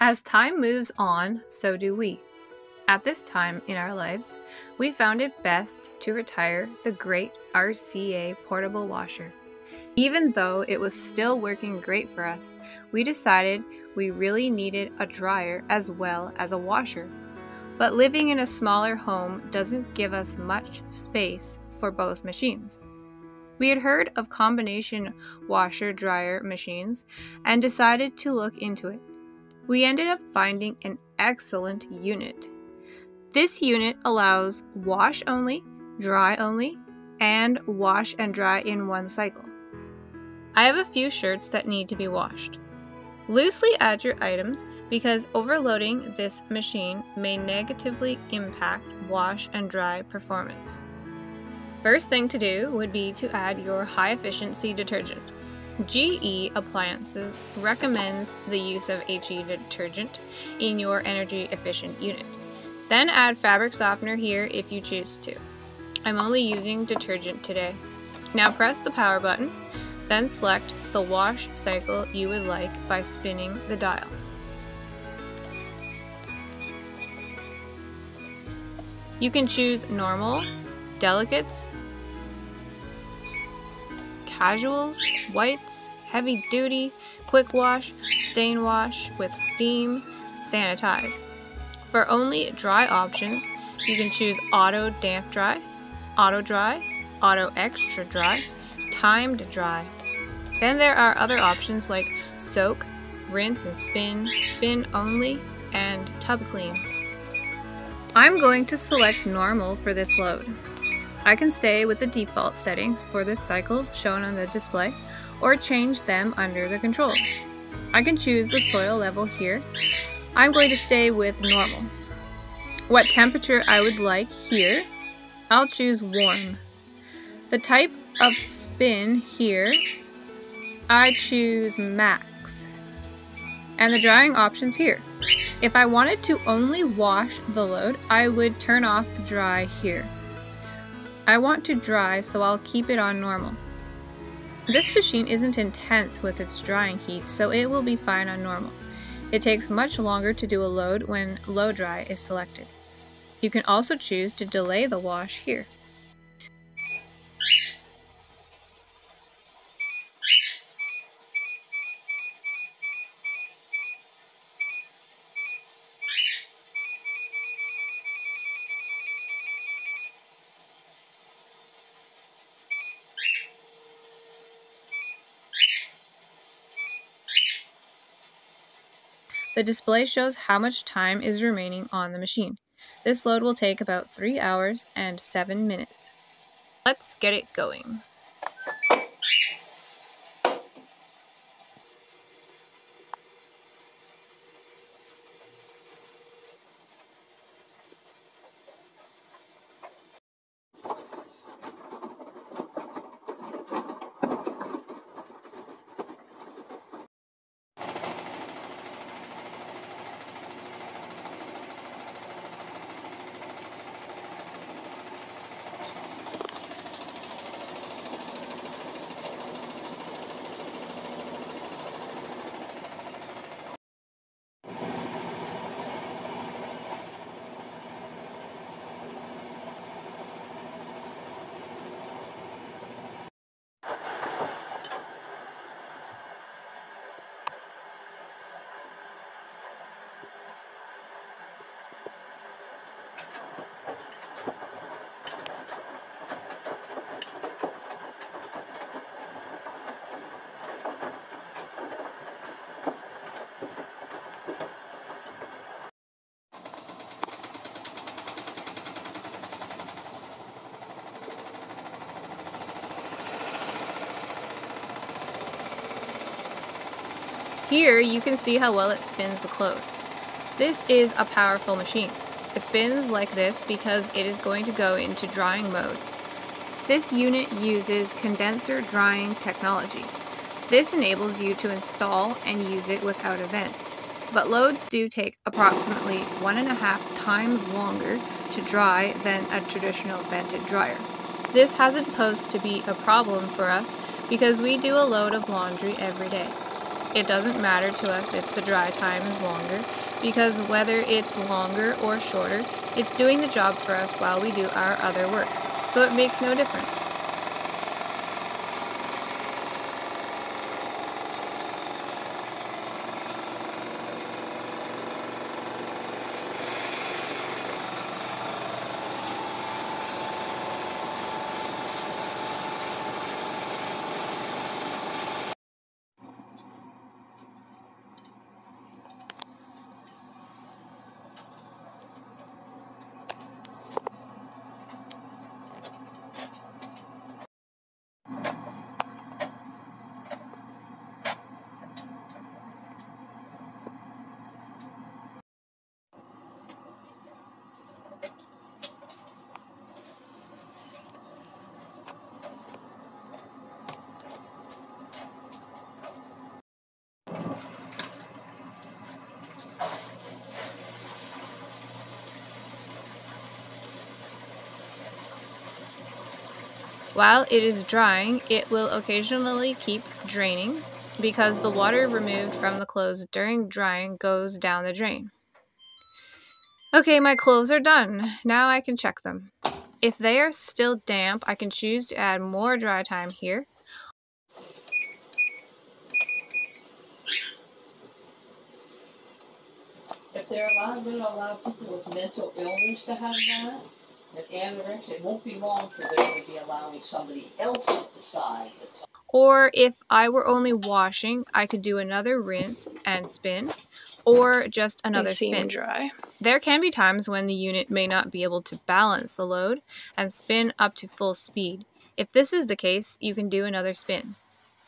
As time moves on, so do we. At this time in our lives, we found it best to retire the great RCA portable washer. Even though it was still working great for us, we decided we really needed a dryer as well as a washer. But living in a smaller home doesn't give us much space for both machines. We had heard of combination washer dryer machines and decided to look into it. We ended up finding an excellent unit. This unit allows wash only, dry only, and wash and dry in one cycle. I have a few shirts that need to be washed. Loosely add your items because overloading this machine may negatively impact wash and dry performance. First thing to do would be to add your high efficiency detergent. GE Appliances recommends the use of HE detergent in your energy efficient unit. Then add fabric softener here if you choose to. I'm only using detergent today. Now press the power button, then select the wash cycle you would like by spinning the dial. You can choose normal, delicates, casuals, whites, heavy duty, quick wash, stain wash with steam, sanitize. For only dry options, you can choose auto damp dry, auto dry, auto extra dry, timed dry. Then there are other options like soak, rinse and spin, spin only, and tub clean. I'm going to select normal for this load. I can stay with the default settings for this cycle shown on the display or change them under the controls. I can choose the soil level here. I'm going to stay with normal. What temperature I would like here, I'll choose warm. The type of spin here, I choose max. And the drying options here. If I wanted to only wash the load, I would turn off dry here. I want to dry, so I'll keep it on normal. This machine isn't intense with its drying heat, so it will be fine on normal. It takes much longer to do a load when low dry is selected. You can also choose to delay the wash here. The display shows how much time is remaining on the machine. This load will take about 3 hours and 7 minutes. Let's get it going. Here you can see how well it spins the clothes. This is a powerful machine. It spins like this because it is going to go into drying mode. This unit uses condenser drying technology. This enables you to install and use it without a vent, but loads do take approximately one and a half times longer to dry than a traditional vented dryer. This hasn't posed to be a problem for us because we do a load of laundry every day. It doesn't matter to us if the dry time is longer, because whether it's longer or shorter, it's doing the job for us while we do our other work, so it makes no difference. While it is drying, it will occasionally keep draining because the water removed from the clothes during drying goes down the drain. Okay, my clothes are done. Now I can check them. If they are still damp, I can choose to add more dry time here. If they're allowed, going to allow people with mental illness to have that, and anorexia, it won't be long till they're to be allowing somebody else to decide Or if I were only washing, I could do another rinse and spin, or just another spin. dry. There can be times when the unit may not be able to balance the load and spin up to full speed. If this is the case, you can do another spin.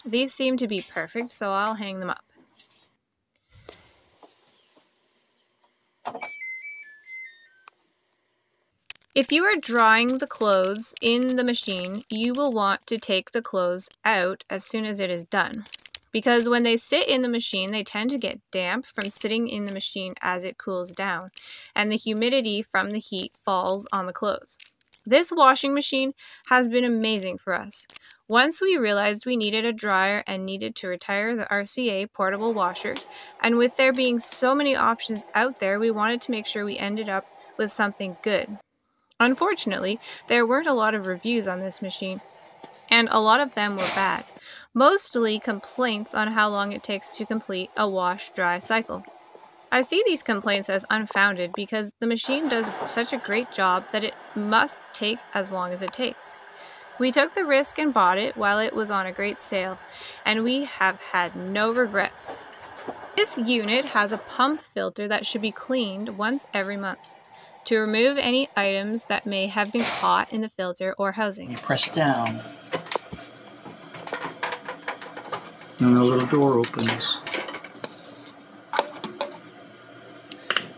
These seem to be perfect, so I'll hang them up. If you are drying the clothes in the machine, you will want to take the clothes out as soon as it is done. Because when they sit in the machine, they tend to get damp from sitting in the machine as it cools down, and the humidity from the heat falls on the clothes. This washing machine has been amazing for us. Once we realized we needed a dryer and needed to retire the RCA portable washer, and with there being so many options out there, we wanted to make sure we ended up with something good. Unfortunately, there weren't a lot of reviews on this machine, and a lot of them were bad, mostly complaints on how long it takes to complete a wash-dry cycle. I see these complaints as unfounded because the machine does such a great job that it must take as long as it takes. We took the risk and bought it while it was on a great sale, and we have had no regrets. This unit has a pump filter that should be cleaned once every month to remove any items that may have been caught in the filter or housing. You press down, and a little door opens.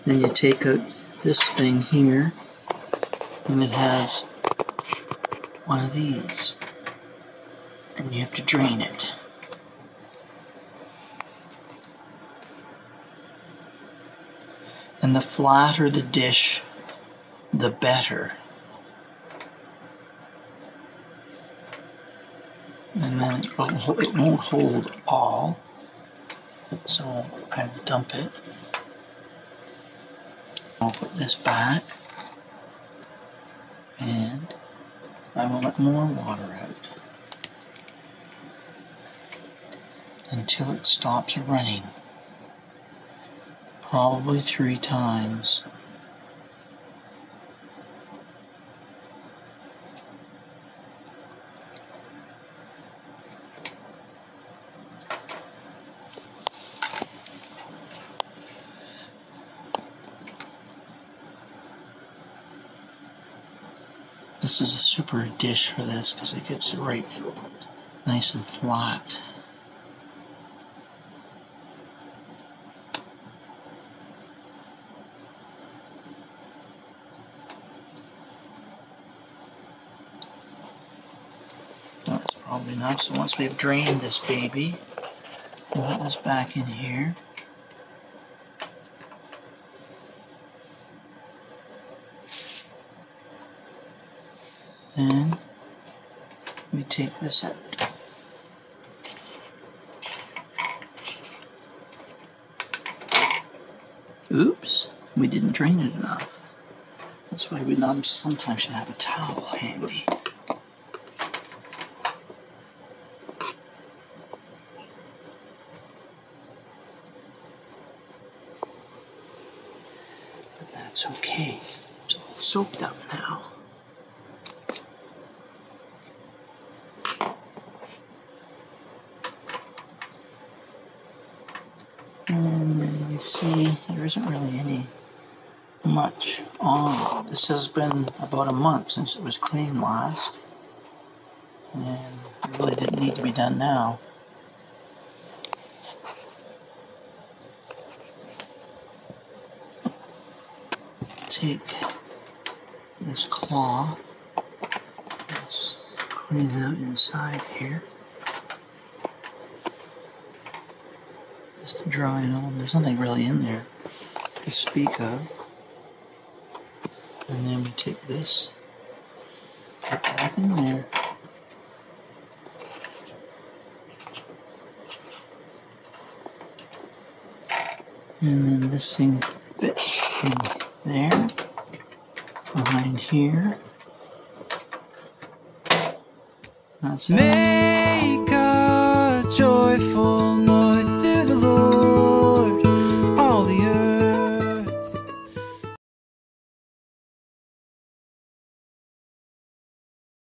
Then you take out this thing here, and it has one of these, and you have to drain it. And the flatter the dish, the better. And then it won't, hold, all. So I will dump it. I'll put this back. And I will let more water out. Until it stops running. Probably three times. This is a super dish for this because it gets it right nice and flat. That's probably enough. So once we've drained this baby, we'll put this back in here. Then we take this out. Oops, we didn't drain it enough. That's why we sometimes should have a towel handy. But that's okay. It's all soaked up now. And you see, there isn't really any much on. This has been about a month since it was cleaned last. And it really didn't need to be done now. Take this cloth, let's clean it out inside here. Just it on. There's nothing really in there to speak of. And then we take this, put that in there. And then this thing fits in there, behind here. That's it. Make a joyful noise. mundo.